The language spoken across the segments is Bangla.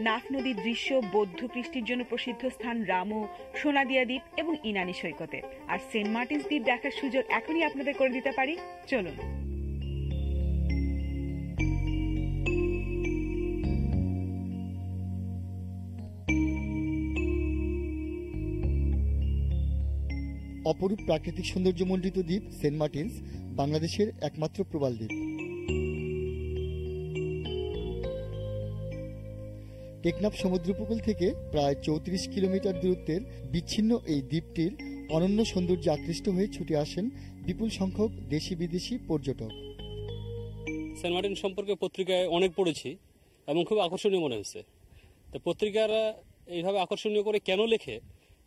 নাফ নদীর দৃশ্য, বৌদ্ধ কৃষ্টির জন্য প্রসিদ্ধ স্থান রামু, সোনাদিয়া দ্বীপ এবং ইনানি সৈকতে। আর সেন্ট মার্টিনস দ্বীপ দেখার সুযোগ এখনই আপনাদের করে দিতে পারি। চলুন। অপরূপ প্রাকৃতিক সৌন্দর্যমণ্ডিত দ্বীপ সেন্ট মার্টিনস, বাংলাদেশের একমাত্র প্রবাল দ্বীপ। টেকনাফ সমুদ্র উপকূল থেকে প্রায় চৌত্রিশ কিলোমিটার দূরত্বের বিচ্ছিন্ন এই দ্বীপটির অনন্য সৌন্দর্যে আকৃষ্ট হয়ে ছুটে আসেন বিপুল সংখ্যক দেশি বিদেশি পর্যটক। সেন্ট মার্টিন সম্পর্কে পত্রিকায় অনেক পড়েছি এবং খুব আকর্ষণীয় মনে হয়েছে। তো পত্রিকারা এইভাবে আকর্ষণীয় করে কেন লেখে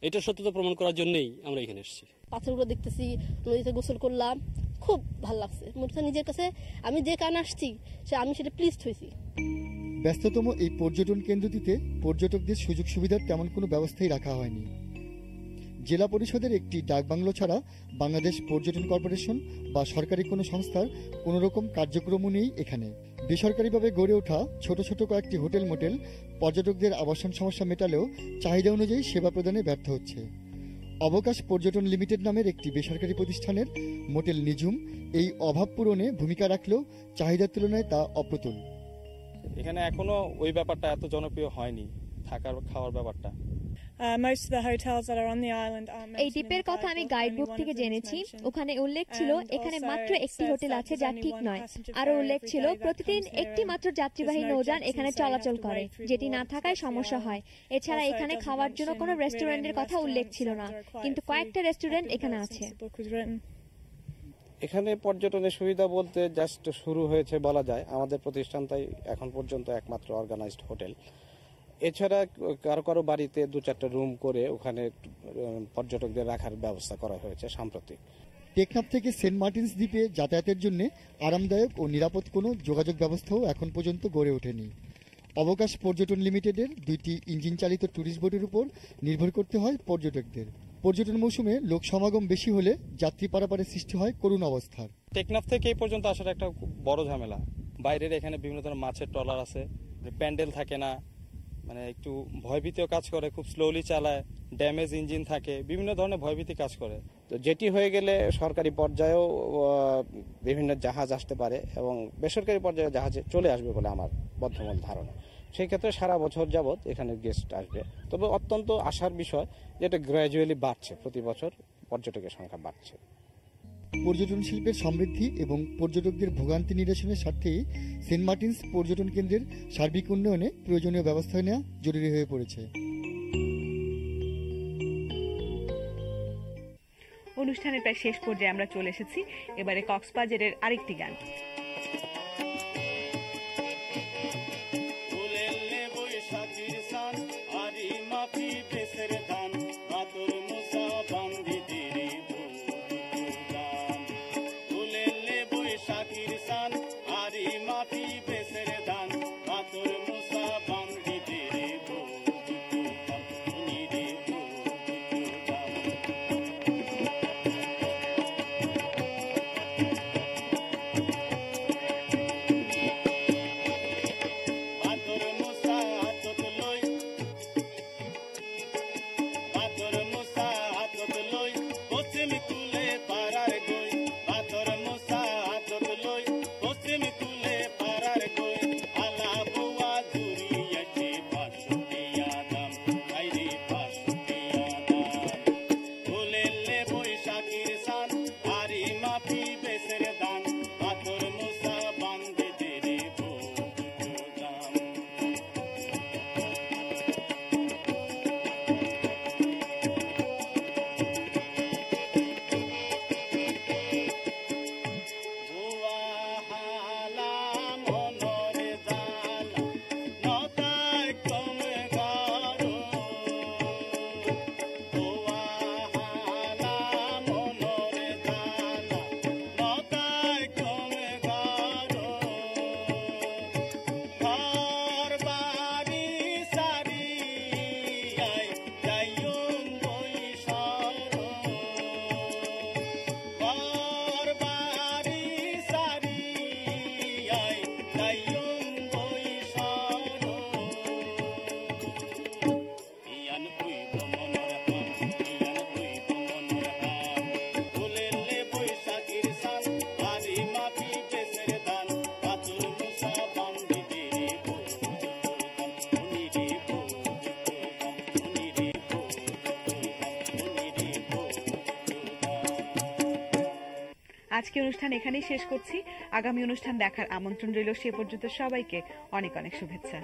এটা সত্যতা প্রমাণ করার জন্যই আমরা এখানে এসেছি। পাথরগুলো দেখতেছি নদীতে গোসল করলাম খুব ভালো লাগছে। মনে হচ্ছে নিজের কাছে আমি যে কারণে আসছি সে আমি সেটা প্লিজড হয়েছি। ব্যস্ততম এই পর্যটন কেন্দ্রটিতে পর্যটকদের সুযোগ সুবিধার তেমন কোনো ব্যবস্থাই রাখা হয়নি। জেলা পরিষদের একটি ডাকবাংলো ছাড়া বাংলাদেশ পর্যটন কর্পোরেশন বা সরকারি কোনো সংস্থার কোনো রকম কার্যক্রমও নেই এখানে। বেসরকারিভাবে গড়ে ওঠা ছোট ছোট কয়েকটি হোটেল মোটেল পর্যটকদের আবাসন সমস্যা মেটালেও চাহিদা অনুযায়ী সেবা প্রদানে ব্যর্থ হচ্ছে। অবকাশ পর্যটন লিমিটেড নামের একটি বেসরকারি প্রতিষ্ঠানের মোটেল নিঝুম এই অভাব পূরণে ভূমিকা রাখলেও চাহিদার তুলনায় তা অপ্রতুল। এখানে এখনও ওই ব্যাপারটা এত জনপ্রিয় হয়নি থাকার খাওয়ার ব্যাপারটা। এই দ্বীপের কথা আমি গাইডবুক থেকে জেনেছি। ওখানে উল্লেখ ছিল এখানে মাত্র একটি হোটেল আছে যা ঠিক নয়। আরও উল্লেখ ছিল প্রতিদিন একটি মাত্র যাত্রীবাহী নৌযান এখানে চলাচল করে যেটি না থাকায় সমস্যা হয়। এছাড়া এখানে খাওয়ার জন্য কোনো রেস্টুরেন্টের কথা উল্লেখ ছিল না। কিন্তু কয়েকটা রেস্টুরেন্ট এখানে আছে। এখানে পর্যটনের সুবিধা বলতে জাস্ট শুরু হয়েছে বলা যায়। আমাদের প্রতিষ্ঠানটাই এখন পর্যন্ত একমাত্র অর্গানাইজড হোটেল এছাড়া কারও কারও বাড়িতে দু চারটা রুম করে ওখানে পর্যটকদের রাখার ব্যবস্থা করা হয়েছে সাম্প্রতিক। টেকনাফ থেকে সেন্ট মার্টিনস দ্বীপে যাতায়াতের জন্য আরামদায়ক ও নিরাপদ কোনো যোগাযোগ ব্যবস্থাও এখন পর্যন্ত গড়ে ওঠেনি। অবকাশ পর্যটন লিমিটেডের দুইটি ইঞ্জিন চালিত ট্যুরিস্ট বোটের উপর নির্ভর করতে হয় পর্যটকদের। পর্যটন মৌসুমে লোক সমাগম বেশি হলে যাত্রী পারাপারে সৃষ্টি হয় করুণ অবস্থার। টেকনাফ থেকে এই পর্যন্ত আসাটা একটা খুব বড় ঝামেলা। বাইরের এখানে বিভিন্ন ধরনের মাছের ট্রলার আছে প্যান্ডেল থাকে না মানে একটু ভয়ভীতিও কাজ করে খুব স্লোলি চালায় ড্যামেজ ইঞ্জিন থাকে বিভিন্ন ধরনের ভয়ভীতি কাজ করে। তো যেটি হয়ে গেলে সরকারি পর্যায়েও বিভিন্ন জাহাজ আসতে পারে এবং বেসরকারি পর্যায়ে জাহাজে চলে আসবে বলে আমার বদ্ধমূল ধারণা। সেই ক্ষেত্রে সারা বছর যাবৎ এখানে গেস্ট আসবে। তবে অত্যন্ত আশার বিষয় যেটা গ্র্যাজুয়ালি বাড়ছে প্রতি বছর পর্যটকের সংখ্যা বাড়ছে। পর্যটন শিল্পের সমৃদ্ধি এবং পর্যটকদের ভোগান্তি নিরসনের স্বার্থেই সেন্ট মার্টিনস পর্যটন কেন্দ্রের সার্বিক উন্নয়নে প্রয়োজনীয় ব্যবস্থা নেওয়া জরুরি হয়ে পড়েছে। অনুষ্ঠানের প্রায় শেষ পর্যায়ে আমরা চলে এসেছি। এবারে কক্সবাজারের আরেকটি গান। আজকে অনুষ্ঠান এখানেই শেষ করছি। আগামী অনুষ্ঠান দেখার আমন্ত্রণ রইল সে পর্যন্ত সবাইকে অনেক অনেক শুভেচ্ছা।